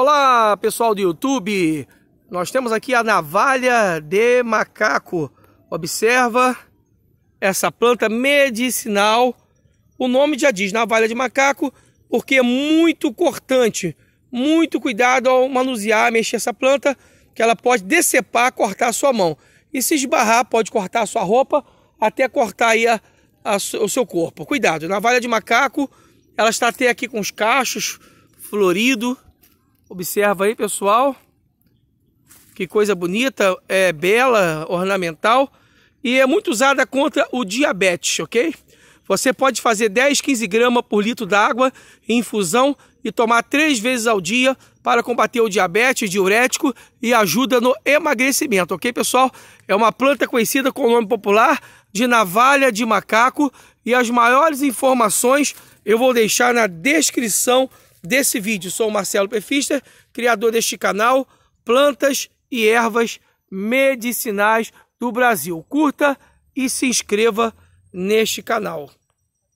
Olá pessoal do YouTube, nós temos aqui a navalha de macaco. Observa essa planta medicinal. O nome já diz navalha de macaco porque é muito cortante. Muito cuidado ao manusear, mexer essa planta, que ela pode decepar, cortar a sua mão. E se esbarrar, pode cortar a sua roupa, até cortar aí a, a, o seu corpo. Cuidado, navalha de macaco, ela está até aqui com os cachos florido, Observa aí, pessoal. Que coisa bonita, é bela, ornamental. E é muito usada contra o diabetes, ok? Você pode fazer 10, 15 gramas por litro d'água em infusão e tomar três vezes ao dia para combater o diabetes diurético e ajuda no emagrecimento, ok, pessoal? É uma planta conhecida com o nome popular de navalha de macaco e as maiores informações eu vou deixar na descrição desse vídeo. Sou o Marcelo Pefister, criador deste canal Plantas e Ervas Medicinais do Brasil. Curta e se inscreva neste canal.